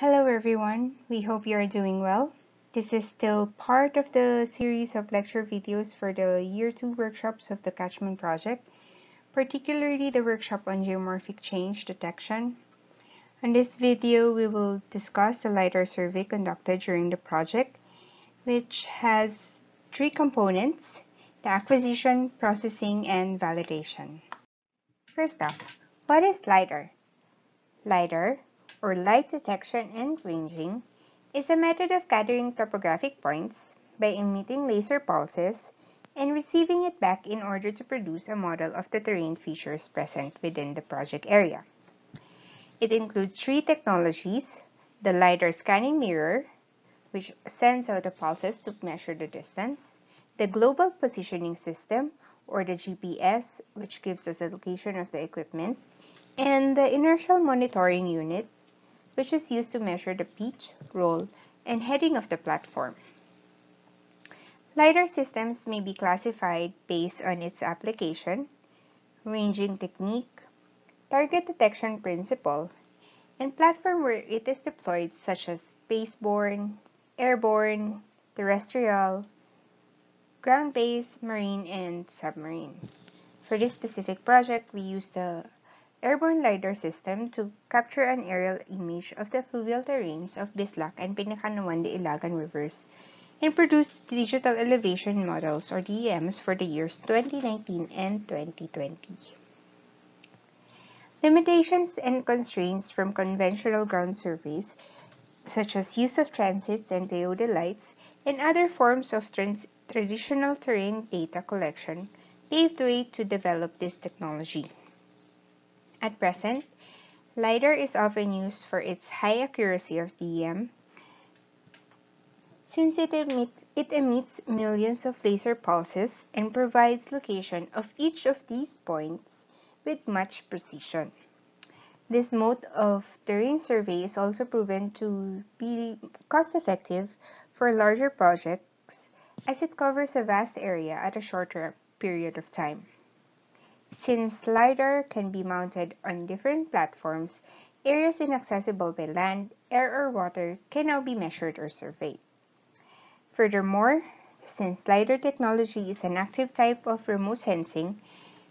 Hello everyone, we hope you are doing well. This is still part of the series of lecture videos for the Year 2 workshops of the Catchment Project, particularly the workshop on geomorphic change detection. In this video, we will discuss the LiDAR survey conducted during the project, which has three components, the acquisition, processing, and validation. First off, what is LiDAR? LiDAR or light detection and ranging, is a method of gathering topographic points by emitting laser pulses and receiving it back in order to produce a model of the terrain features present within the project area. It includes three technologies, the LiDAR scanning mirror, which sends out the pulses to measure the distance, the global positioning system, or the GPS, which gives us the location of the equipment, and the inertial monitoring unit, which is used to measure the pitch, roll, and heading of the platform. LiDAR systems may be classified based on its application, ranging technique, target detection principle, and platform where it is deployed such as spaceborne, airborne, terrestrial, ground-based, marine, and submarine. For this specific project, we use the airborne LiDAR system to capture an aerial image of the fluvial terrains of Bislak and Pinacanauan de Ilagan rivers and produce digital elevation models or DEMs for the years 2019 and 2020. Limitations and constraints from conventional ground surveys, such as use of transits and theodolites and other forms of traditional terrain data collection, paved way to develop this technology. At present, LiDAR is often used for its high accuracy of DEM, since it emits, it emits millions of laser pulses and provides location of each of these points with much precision. This mode of terrain survey is also proven to be cost-effective for larger projects as it covers a vast area at a shorter period of time. Since LiDAR can be mounted on different platforms, areas inaccessible by land, air, or water can now be measured or surveyed. Furthermore, since LiDAR technology is an active type of remote sensing,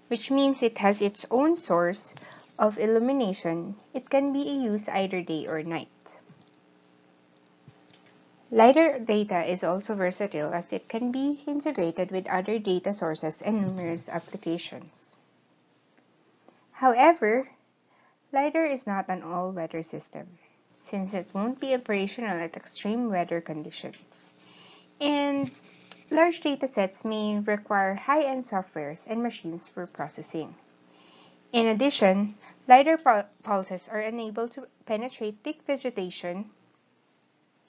which means it has its own source of illumination, it can be used either day or night. LiDAR data is also versatile as it can be integrated with other data sources and numerous applications. However, LiDAR is not an all-weather system, since it won't be operational at extreme weather conditions. And large data sets may require high-end softwares and machines for processing. In addition, LiDAR pulses are unable to penetrate thick vegetation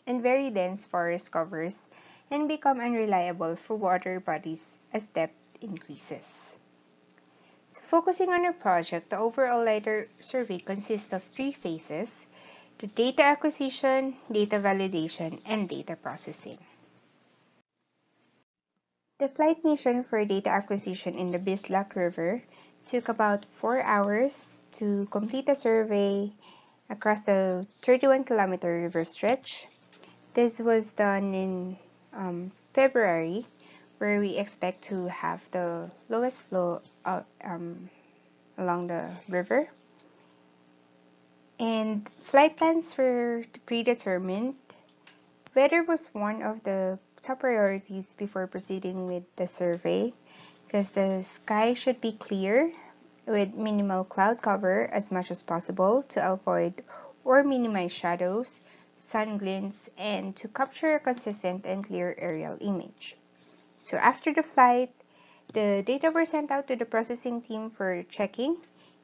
and very dense forest covers and become unreliable for water bodies as depth increases. So focusing on our project, the overall LiDAR survey consists of three phases, the data acquisition, data validation, and data processing. The flight mission for data acquisition in the Bislak River took about 4 hours to complete a survey across the 31 kilometer river stretch. This was done in um, February where we expect to have the lowest flow um, along the river. And flight plans were predetermined. Weather was one of the top priorities before proceeding with the survey because the sky should be clear with minimal cloud cover as much as possible to avoid or minimize shadows, sun glints, and to capture a consistent and clear aerial image. So after the flight, the data were sent out to the processing team for checking.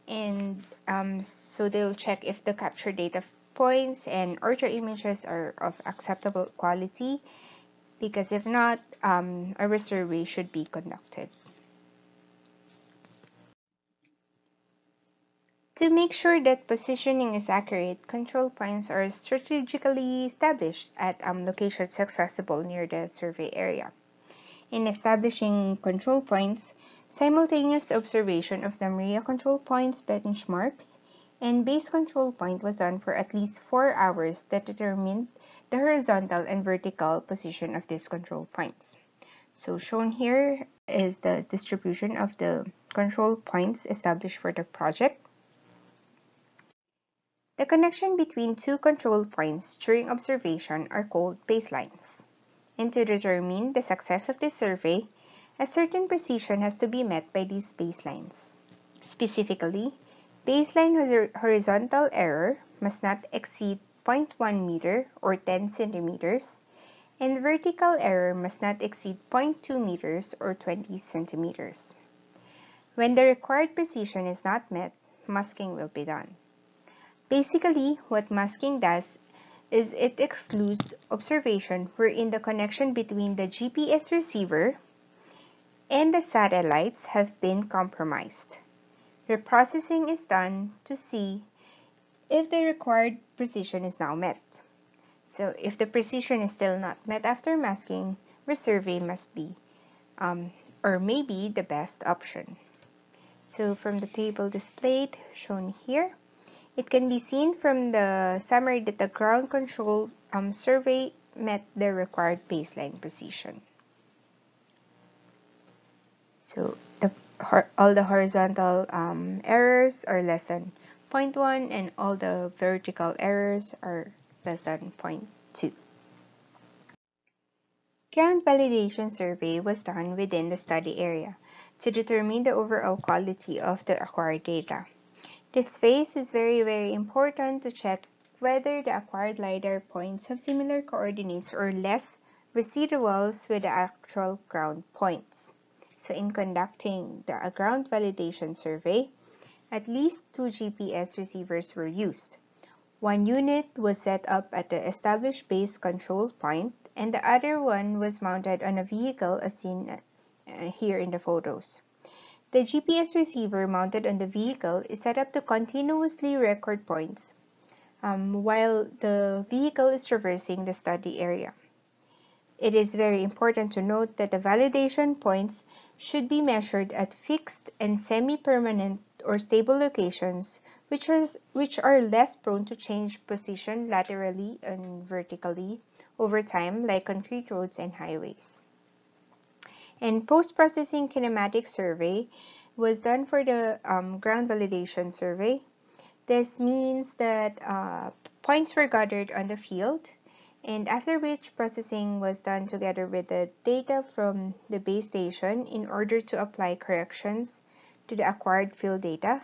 And um, so they'll check if the captured data points and ortho images are of acceptable quality. Because if not, um, a resurvey should be conducted. To make sure that positioning is accurate, control points are strategically established at um, locations accessible near the survey area in establishing control points, simultaneous observation of the NAMRIA control points benchmarks, and base control point was done for at least 4 hours that determined the horizontal and vertical position of these control points. So shown here is the distribution of the control points established for the project. The connection between two control points during observation are called baselines. And to determine the success of this survey, a certain precision has to be met by these baselines. Specifically, baseline horizontal error must not exceed 0.1 meter or 10 centimeters, and vertical error must not exceed 0.2 meters or 20 centimeters. When the required precision is not met, masking will be done. Basically, what masking does is it excludes observation wherein the connection between the GPS receiver and the satellites have been compromised. Reprocessing is done to see if the required precision is now met. So if the precision is still not met after masking, resurvey must be um, or maybe the best option. So from the table displayed shown here, it can be seen from the summary that the ground control um, survey met the required baseline precision. So the, all the horizontal um, errors are less than 0.1 and all the vertical errors are less than 0.2. Ground validation survey was done within the study area to determine the overall quality of the acquired data. This phase is very very important to check whether the acquired LiDAR points have similar coordinates or less residuals with the actual ground points. So in conducting the ground validation survey, at least two GPS receivers were used. One unit was set up at the established base control point and the other one was mounted on a vehicle as seen uh, here in the photos. The GPS receiver mounted on the vehicle is set up to continuously record points um, while the vehicle is traversing the study area. It is very important to note that the validation points should be measured at fixed and semi-permanent or stable locations which are, which are less prone to change position laterally and vertically over time like concrete roads and highways. And post-processing kinematic survey was done for the um, ground validation survey. This means that uh, points were gathered on the field and after which processing was done together with the data from the base station in order to apply corrections to the acquired field data.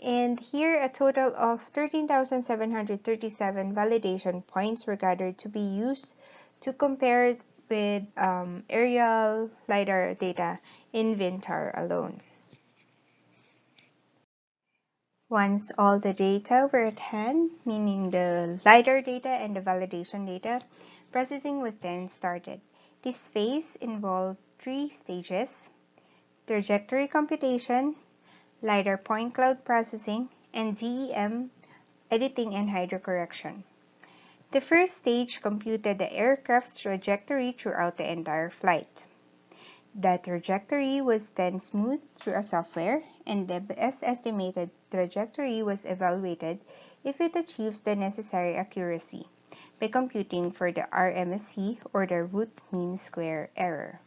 And here a total of 13,737 validation points were gathered to be used to compare with um, aerial LiDAR data in Vintar alone. Once all the data were at hand, meaning the LiDAR data and the validation data, processing was then started. This phase involved three stages, trajectory computation, LiDAR point cloud processing, and DEM editing and hydrocorrection. The first stage computed the aircraft's trajectory throughout the entire flight. The trajectory was then smoothed through a software and the best estimated trajectory was evaluated if it achieves the necessary accuracy by computing for the RMSE or the root mean square error.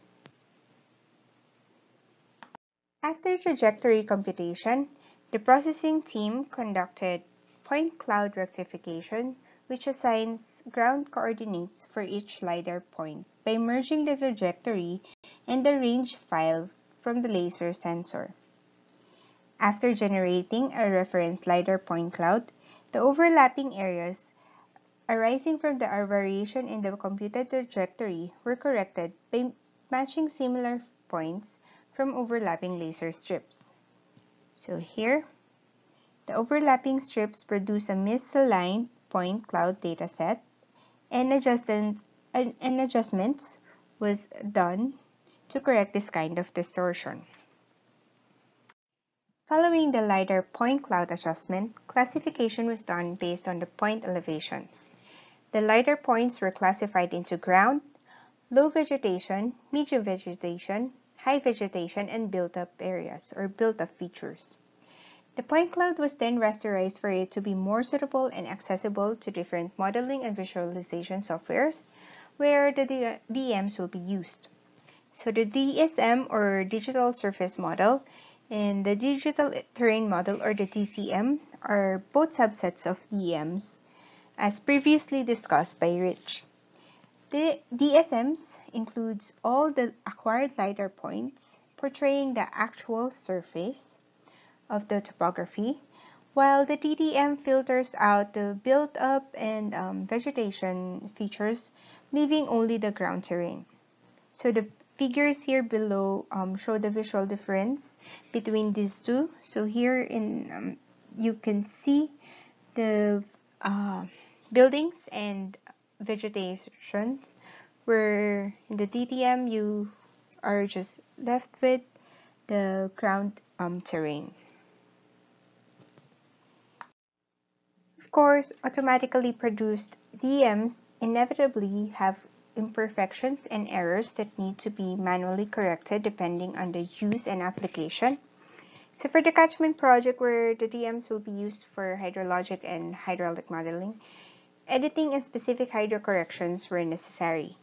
After trajectory computation, the processing team conducted point cloud rectification which assigns ground coordinates for each LiDAR point by merging the trajectory and the range file from the laser sensor. After generating a reference LiDAR point cloud, the overlapping areas arising from the variation in the computed trajectory were corrected by matching similar points from overlapping laser strips. So here, the overlapping strips produce a misaligned point cloud dataset and adjustments, and adjustments was done to correct this kind of distortion. Following the LiDAR point cloud adjustment, classification was done based on the point elevations. The LiDAR points were classified into ground, low vegetation, medium vegetation, high vegetation, and built-up areas or built-up features. The point cloud was then rasterized for it to be more suitable and accessible to different modeling and visualization softwares where the DEMs will be used. So the DSM or Digital Surface Model and the Digital Terrain Model or the DTM are both subsets of DEMs as previously discussed by Rich. The DSMs includes all the acquired LiDAR points portraying the actual surface of the topography, while the DTM filters out the built-up and um, vegetation features, leaving only the ground terrain. So the figures here below um, show the visual difference between these two. So here in um, you can see the uh, buildings and vegetation where in the DTM you are just left with the ground um, terrain. Of course, automatically produced DEMs inevitably have imperfections and errors that need to be manually corrected depending on the use and application. So for the catchment project where the DEMs will be used for hydrologic and hydraulic modeling, editing and specific hydro corrections were necessary.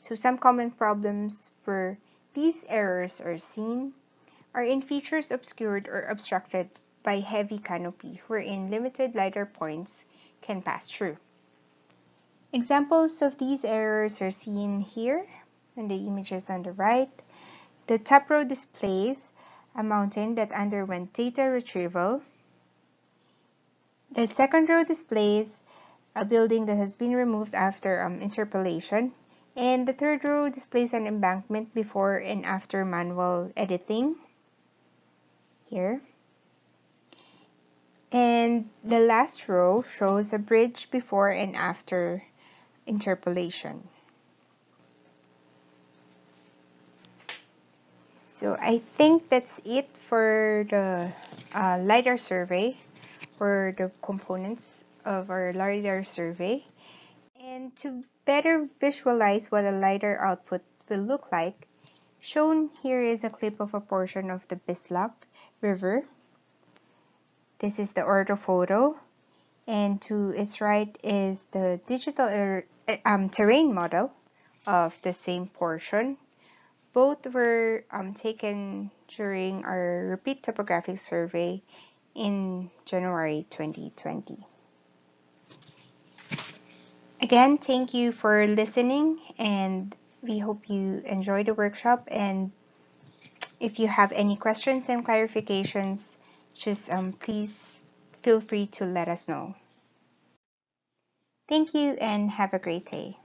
So some common problems where these errors are seen are in features obscured or obstructed by heavy canopy wherein limited LiDAR points can pass through. Examples of these errors are seen here in the images on the right. The top row displays a mountain that underwent data retrieval. The second row displays a building that has been removed after um, interpolation. And the third row displays an embankment before and after manual editing. Here. And the last row shows a bridge before and after interpolation. So I think that's it for the uh, LiDAR survey for the components of our LiDAR survey. And to better visualize what a LiDAR output will look like, shown here is a clip of a portion of the Bislak River this is the orthophoto and to its right is the digital er, eh, um, terrain model of the same portion. Both were um, taken during our repeat topographic survey in January 2020. Again, thank you for listening and we hope you enjoy the workshop and if you have any questions and clarifications, just um, please feel free to let us know. Thank you and have a great day.